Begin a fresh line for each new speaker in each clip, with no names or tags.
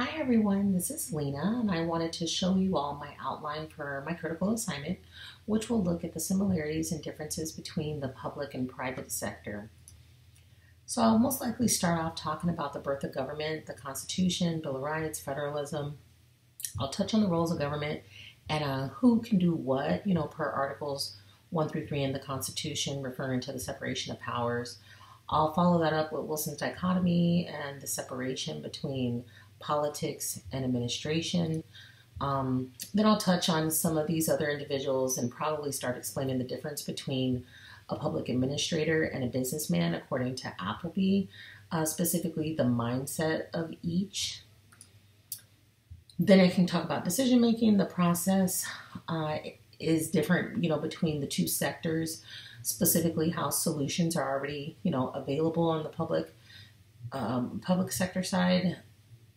Hi everyone, this is Lina and I wanted to show you all my outline for my critical assignment which will look at the similarities and differences between the public and private sector. So I'll most likely start off talking about the birth of government, the Constitution, Bill of Rights, federalism. I'll touch on the roles of government and uh, who can do what, you know, per Articles 1 through 3 in the Constitution referring to the separation of powers. I'll follow that up with Wilson's dichotomy and the separation between politics, and administration. Um, then I'll touch on some of these other individuals and probably start explaining the difference between a public administrator and a businessman, according to Appleby, uh, specifically the mindset of each. Then I can talk about decision making. The process uh, is different, you know, between the two sectors, specifically how solutions are already, you know, available on the public um, public sector side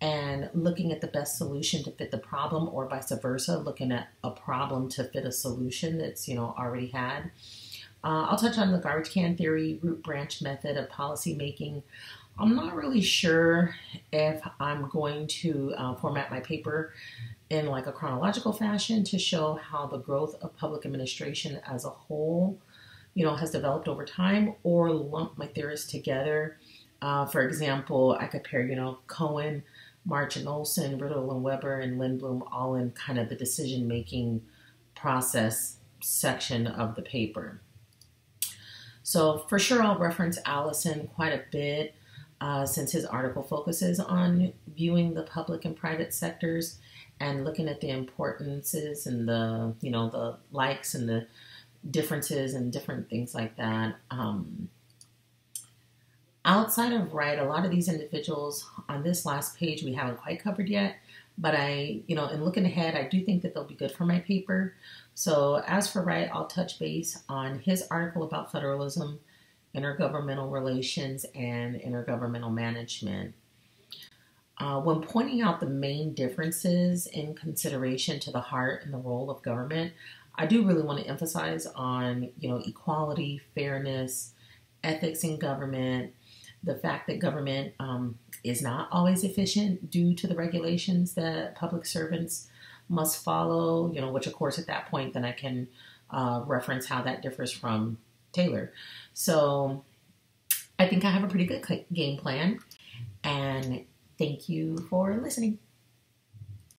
and looking at the best solution to fit the problem or vice versa looking at a problem to fit a solution that's you know already had. Uh, i'll touch on the garbage can theory root branch method of policy making i'm not really sure if i'm going to uh, format my paper in like a chronological fashion to show how the growth of public administration as a whole you know has developed over time or lump my theorists together. Uh, for example i could pair you know cohen March and Olsen, Rittel and Webber, and Lindblom all in kind of the decision making process section of the paper. So, for sure, I'll reference Allison quite a bit uh, since his article focuses on viewing the public and private sectors and looking at the importances and the, you know, the likes and the differences and different things like that. Um, outside of Wright, a lot of these individuals on this last page we haven't quite covered yet. But I, you know, in looking ahead, I do think that they'll be good for my paper. So as for Wright, I'll touch base on his article about federalism, intergovernmental relations, and intergovernmental management. Uh, when pointing out the main differences in consideration to the heart and the role of government, I do really want to emphasize on, you know, equality, fairness, ethics in government, the fact that government um, is not always efficient due to the regulations that public servants must follow, you know, which of course at that point then I can uh, reference how that differs from Taylor. So I think I have a pretty good game plan and thank you for listening.